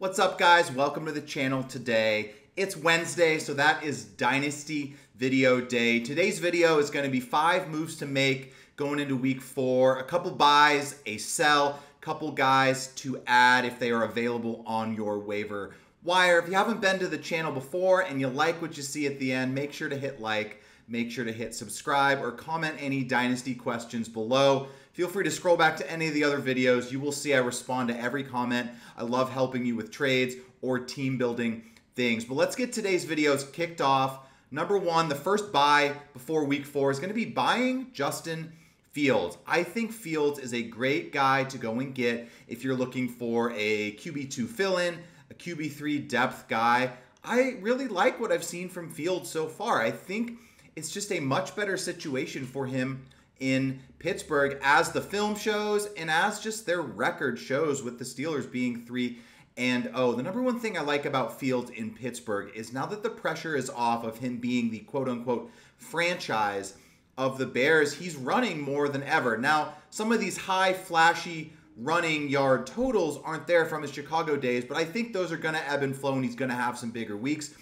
What's up guys? Welcome to the channel today. It's Wednesday, so that is Dynasty video day. Today's video is gonna be five moves to make going into week four, a couple buys, a sell, couple guys to add if they are available on your waiver wire. If you haven't been to the channel before and you like what you see at the end, make sure to hit like, make sure to hit subscribe or comment any Dynasty questions below. Feel free to scroll back to any of the other videos. You will see I respond to every comment. I love helping you with trades or team building things. But let's get today's videos kicked off. Number one, the first buy before week four is going to be buying Justin Fields. I think Fields is a great guy to go and get if you're looking for a QB2 fill in, a QB3 depth guy. I really like what I've seen from Fields so far. I think it's just a much better situation for him in Pittsburgh as the film shows and as just their record shows with the Steelers being 3 and oh, the number one thing I like about Fields in Pittsburgh is now that the pressure is off of him being the quote unquote franchise of the Bears, he's running more than ever. Now, some of these high flashy running yard totals aren't there from his Chicago days, but I think those are going to ebb and flow and he's going to have some bigger weeks.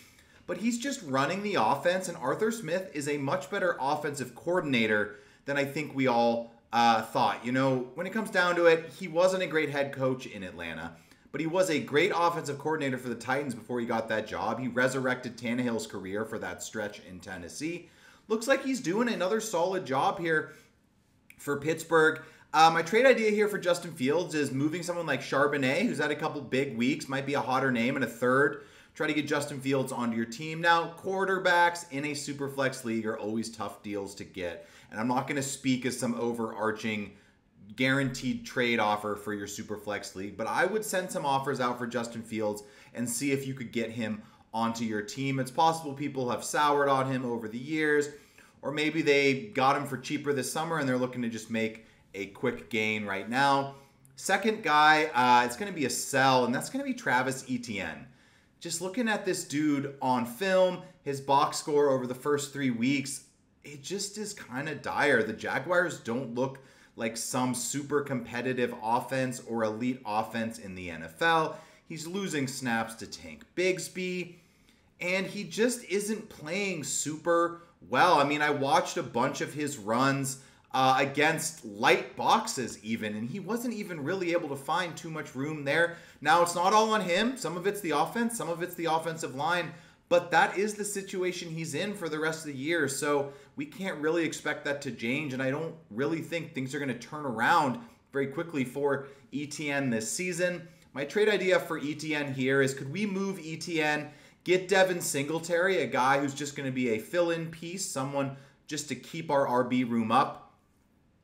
But he's just running the offense, and Arthur Smith is a much better offensive coordinator than I think we all uh, thought. You know, when it comes down to it, he wasn't a great head coach in Atlanta, but he was a great offensive coordinator for the Titans before he got that job. He resurrected Tannehill's career for that stretch in Tennessee. Looks like he's doing another solid job here for Pittsburgh. Uh, my trade idea here for Justin Fields is moving someone like Charbonnet, who's had a couple big weeks, might be a hotter name, and a third. Try to get Justin Fields onto your team. Now, quarterbacks in a super flex league are always tough deals to get. And I'm not going to speak as some overarching guaranteed trade offer for your Superflex league, but I would send some offers out for Justin Fields and see if you could get him onto your team. It's possible people have soured on him over the years, or maybe they got him for cheaper this summer and they're looking to just make a quick gain right now. Second guy, uh, it's going to be a sell, and that's going to be Travis Etienne. Just looking at this dude on film, his box score over the first three weeks, it just is kind of dire. The Jaguars don't look like some super competitive offense or elite offense in the NFL. He's losing snaps to Tank Bigsby, and he just isn't playing super well. I mean, I watched a bunch of his runs uh, against light boxes, even, and he wasn't even really able to find too much room there. Now, it's not all on him. Some of it's the offense, some of it's the offensive line. But that is the situation he's in for the rest of the year. So we can't really expect that to change. And I don't really think things are going to turn around very quickly for ETN this season. My trade idea for ETN here is could we move ETN, get Devin Singletary, a guy who's just going to be a fill in piece, someone just to keep our RB room up,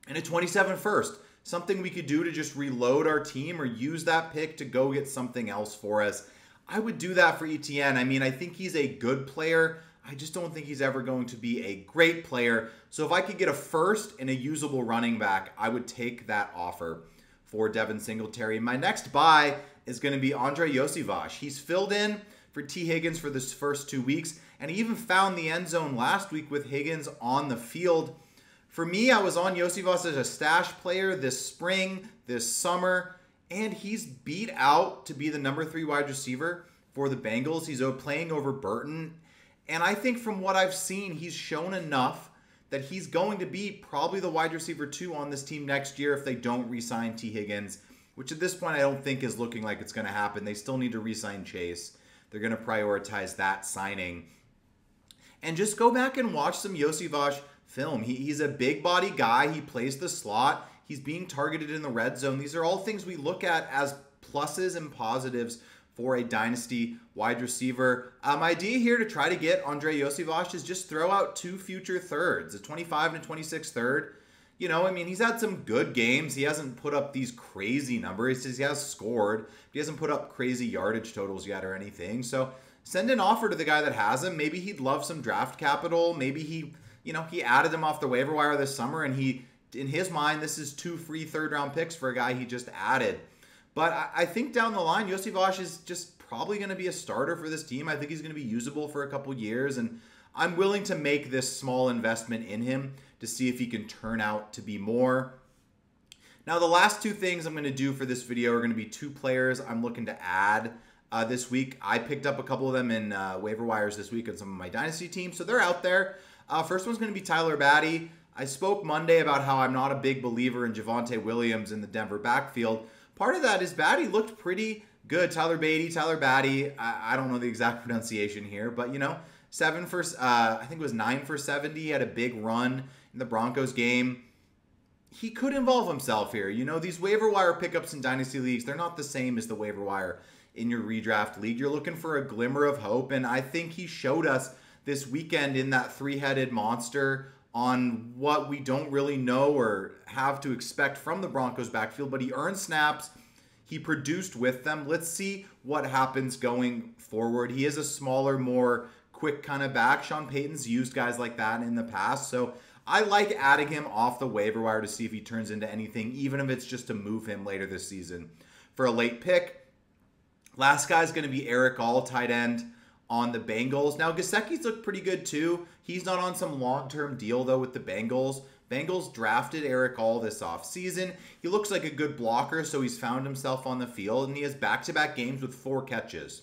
and a 27 first. Something we could do to just reload our team or use that pick to go get something else for us. I would do that for ETN. I mean, I think he's a good player. I just don't think he's ever going to be a great player. So if I could get a first and a usable running back, I would take that offer for Devin Singletary. My next buy is going to be Andrei Iosivas. He's filled in for Tee Higgins for this first two weeks, and he even found the end zone last week with Higgins on the field. For me, I was on Iosivas as a stash player this spring, this summer and he's beat out to be the number three wide receiver for the Bengals. He's playing over Burton. And I think from what I've seen, he's shown enough that he's going to be probably the wide receiver two on this team next year if they don't re sign Tee Higgins, which at this point I don't think is looking like it's going to happen. They still need to re sign Chase. They're going to prioritize that signing. And just go back and watch some Yossi Iosivas film. He, he's a big body guy. He plays the slot. He's being targeted in the red zone. These are all things we look at as pluses and positives for a dynasty wide receiver. Um, idea here to try to get Andrei Iosivas is just throw out two future thirds, a 25 and a 26 third. You know, I mean, he's had some good games. He hasn't put up these crazy numbers. He has scored. He hasn't put up crazy yardage totals yet or anything. So send an offer to the guy that has him. Maybe he'd love some draft capital. Maybe he, you know, he added him off the waiver wire this summer and he in his mind, this is two free third round picks for a guy he just added. But I, I think down the line, Iosivas is just probably going to be a starter for this team. I think he's going to be usable for a couple years, and I'm willing to make this small investment in him to see if he can turn out to be more. Now, the last two things I'm going to do for this video are going to be two players I'm looking to add uh, this week. I picked up a couple of them in uh, waiver wires this week on some of my dynasty teams, so they're out there. Uh, first one's going to be Tyler Badie. I spoke Monday about how I'm not a big believer in Javonte Williams in the Denver backfield. Part of that is Badie looked pretty good. Tyler Beatty, Tyler Batty. I, I, don't know the exact pronunciation here, but you know, seven for uh, I think it was nine for seventy. He had a big run in the Broncos game. He could involve himself here. You know, these waiver wire pickups in dynasty leagues, they're not the same as the waiver wire in your redraft league. You're looking for a glimmer of hope, and I think he showed us this weekend in that three-headed monster on what we don't really know or have to expect from the Broncos backfield, but he earned snaps. He produced with them. Let's see what happens going forward. He is a smaller, more quick kind of back. Sean Payton's used guys like that in the past. So I like adding him off the waiver wire to see if he turns into anything, even if it's just to move him later this season for a late pick. Last guy is going to be Erick All, tight end on the Bengals. Now, Gesicki's looked pretty good too. He's not on some long term deal though with the Bengals. Bengals drafted Erick All this offseason. He looks like a good blocker, so he's found himself on the field, and he has back to back games with four catches.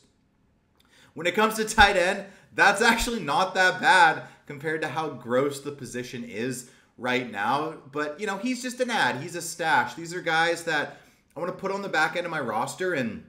When it comes to tight end, that's actually not that bad compared to how gross the position is right now. But, you know, he's just an add, he's a stash. These are guys that I want to put on the back end of my roster and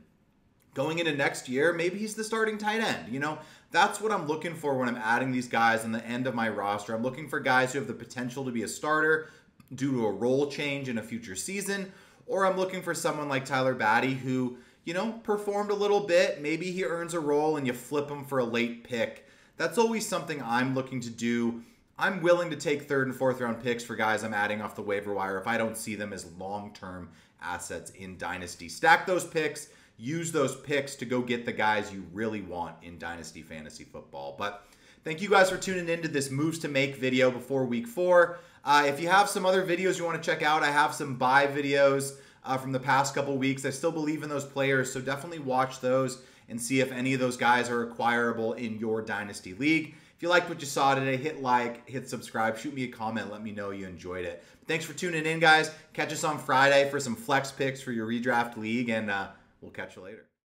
going into next year, maybe he's the starting tight end. You know, that's what I'm looking for when I'm adding these guys on the end of my roster. I'm looking for guys who have the potential to be a starter due to a role change in a future season, or I'm looking for someone like Tyler Batty who, you know, performed a little bit. Maybe he earns a role and you flip him for a late pick. That's always something I'm looking to do. I'm willing to take third and fourth round picks for guys I'm adding off the waiver wire if I don't see them as long term assets in Dynasty. Stack those picks use those picks to go get the guys you really want in Dynasty Fantasy Football. But thank you guys for tuning into this moves to make video before week four. Uh, if you have some other videos you want to check out, I have some buy videos uh, from the past couple weeks. I still believe in those players, so definitely watch those and see if any of those guys are acquirable in your Dynasty League. If you liked what you saw today, hit like, hit subscribe, shoot me a comment, let me know you enjoyed it. Thanks for tuning in, guys. Catch us on Friday for some flex picks for your redraft league, and uh, We'll catch you later.